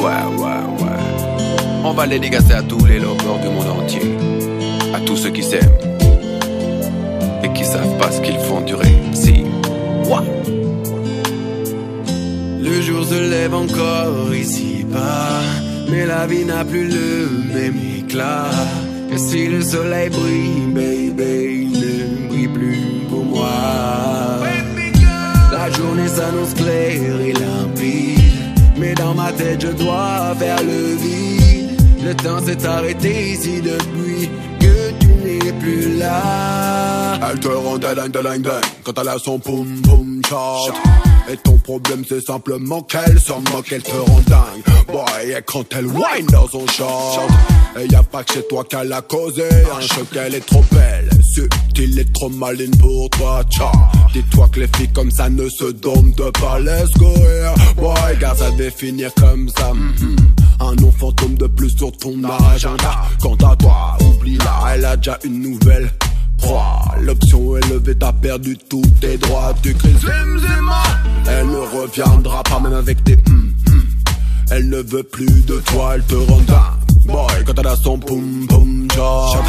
ouais, ouais. On va les dédicacer à tous les lovers du monde entier. À tous ceux qui s'aiment. Et qui savent pas ce qu'ils font durer. Si. Ouais. Le jour se lève encore ici-bas. Mais la vie n'a plus le même éclat. Et si le soleil brille, baby, il ne brille plus pour moi. La journée s'annonce claire je dois faire le vide. Le temps s'est arrêté ici depuis que tu n'es plus là. Elle te rend dingue, dingue, dingue quand elle a son poum poum shot. Et ton problème c'est simplement qu'elle s'en moque, elle te rend dingue. Boy, et quand elle whine dans son short. Et y a pas que chez toi qu'elle a causé un choc, elle est trop belle. Subtile et trop maline pour toi, tcha. Dis-toi que les filles comme ça ne se donnent de pas, let's go here. Boy, garde à définir comme ça. mhm. Un nom fantôme de plus sur ton agenda. Quant à toi, oublie-la, elle a déjà une nouvelle. L'option élevée, t'as perdu tous tes droits. Tu cries zim zima. Elle ne reviendra pas même avec tes hum. Elle ne veut plus de toi, elle te rend. Boy, quand elle a son poum poum job.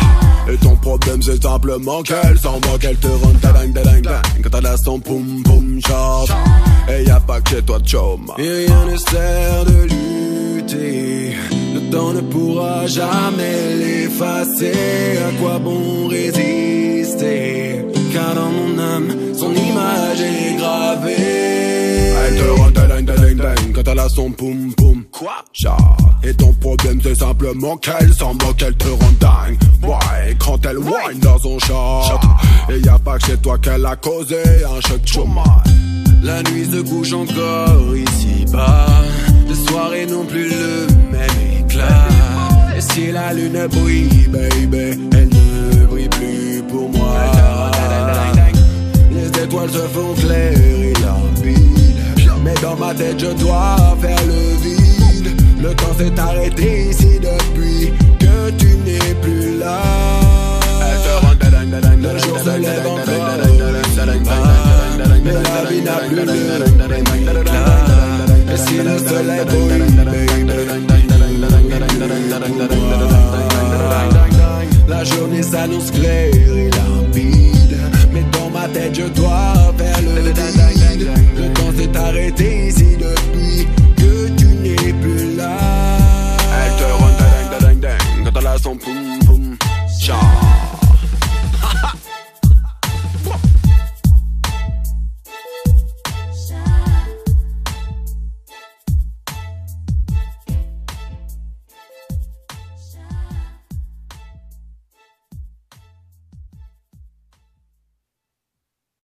Et ton problème c'est simplement qu'elle s'en moque, elle te rend dingue dingue dingue. Quand elle a son poum poum job. Et y a pas que chez toi, chum. Et rien ne sert de lutter. Le temps ne pourra jamais l'effacer. À quoi bon résister? Car dans mon âme, son image est gravée. Elle te rend dingue dingue dingue quand elle a son poum poum. Quoi? Et ton problème c'est simplement qu'elle s'en moque, elle te rend dingue. Ouais, quand elle whine dans son short. Et y a pas que chez toi qu'elle a causé un choc chômage. La nuit se couche encore ici-bas. Les soirées n'ont plus le même éclat. Et si la lune brille, baby, elle ne brille plus pour moi. Les étoiles se font claires et limpides. Mais dans ma tête, je dois faire le vide. Le temps s'est arrêté ici depuis que tu n'es plus là. Le jour se lève encore. Mais la vie n'a plus le. Et si le soleil brûle, la journée s'annonce claire.